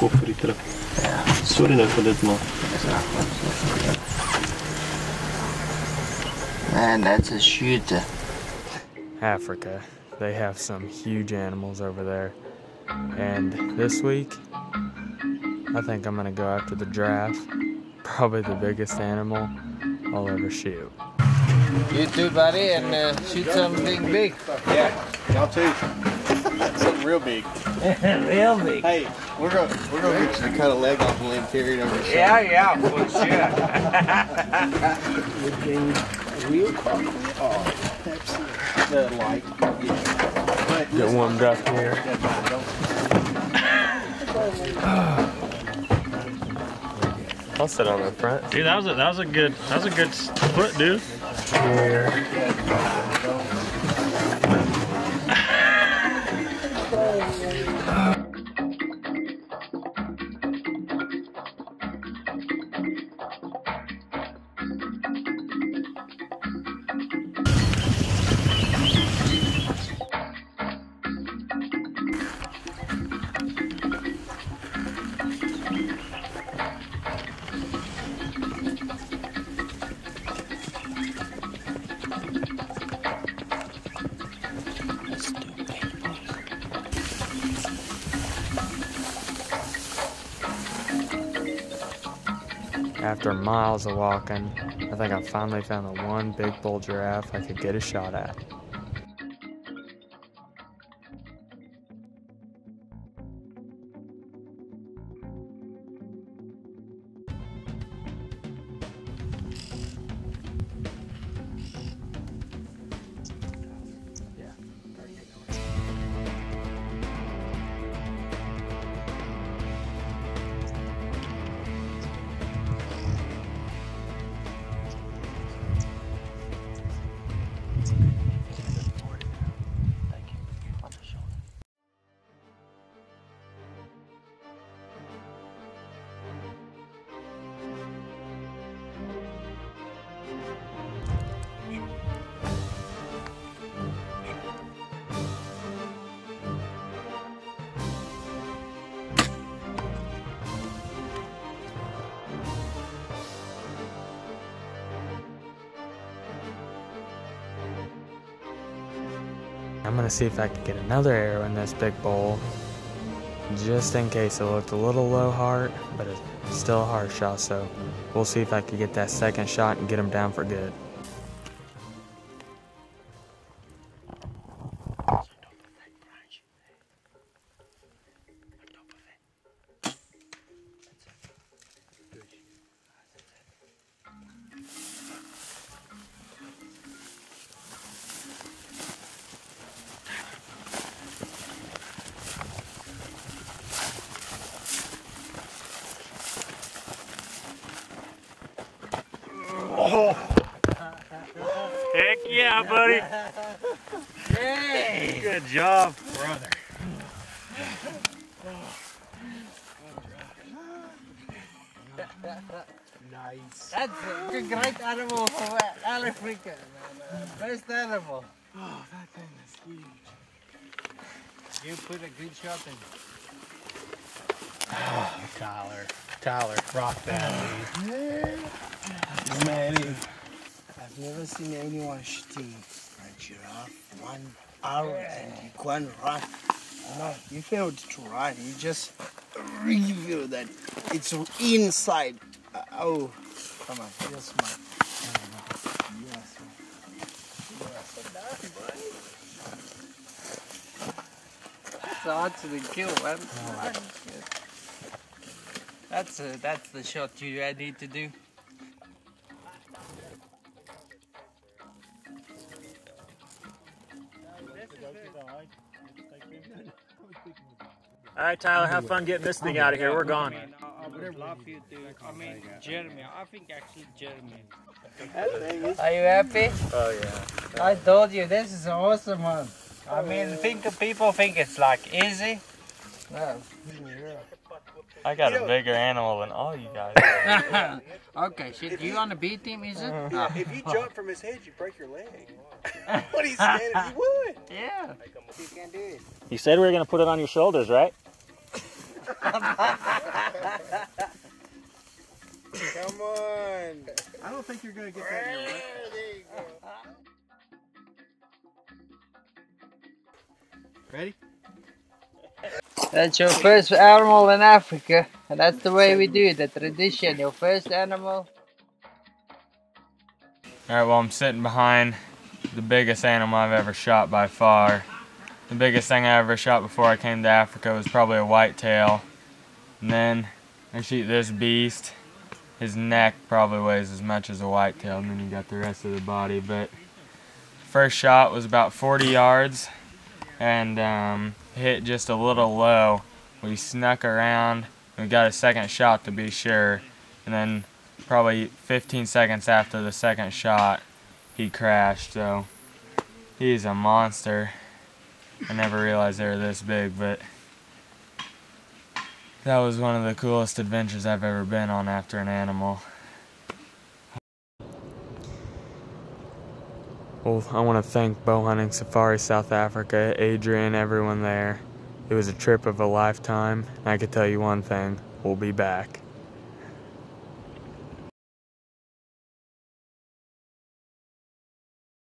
gå fritere. Sorry ned for litt nå. Man, that's a shooter. Africa. They have some huge animals over there. And this week, I think I'm gonna go after the giraffe. Probably the biggest animal I'll ever shoot. You too, buddy, and uh, shoot something big. Yeah, y'all too. Something real big. Real big. Hey, we're gonna we're gonna get you to cut a leg off and let him carry it over. Yeah, yeah, for sure. real coffee. Pepsi. The light. Yeah. But Get warmed up here. I'll sit on the front. Dude, that was a, that was a good that was a good foot, dude. After miles of walking, I think I finally found the one big bull giraffe I could get a shot at. I'm gonna see if I can get another arrow in this big bowl, just in case it looked a little low heart, but it's still a hard shot. So we'll see if I can get that second shot and get him down for good. Heck yeah, buddy. Good job. Brother. nice. That's a great animal for Africa. Best animal. Oh, that thing is huge. You put a good shot in. Ah, Tyler, Tyler, rock that, dude. Matty. I've never seen anyone shooting a giraffe one arrow and one run. No, you failed to run. You just reveal that it's inside. Uh, oh, come on, you're smart. You're smart. That's hard to kill, man. That's uh, that's the shot you need to do. All right, Tyler, have fun getting this thing out of here. We're gone. I would love you to. I mean, Jeremy. I think actually Jeremy. Are you happy? Oh yeah. I told you this is an awesome one. I mean, think people think it's like easy. No. I got a bigger animal than all you guys. okay, shit. You on the B team, is it? If you jump from his head, you break your leg. what are you saying? You would. Yeah. You can do it. You said we were gonna put it on your shoulders, right? Come on. I don't think you're gonna get that in your rifle. There you go. Ready? That's your first animal in Africa. And that's the way we do it, the tradition. Your first animal. Alright, well, I'm sitting behind the biggest animal I've ever shot by far. The biggest thing I ever shot before I came to Africa was probably a whitetail. And then I shoot this beast. His neck probably weighs as much as a whitetail, and then you got the rest of the body. But first shot was about 40 yards and um, hit just a little low. We snuck around. We got a second shot to be sure, and then probably 15 seconds after the second shot, he crashed. So he's a monster. I never realized they were this big, but that was one of the coolest adventures I've ever been on after an animal. Well, I want to thank Bow Hunting Safari South Africa, Adrian, everyone there. It was a trip of a lifetime. And I could tell you one thing we'll be back.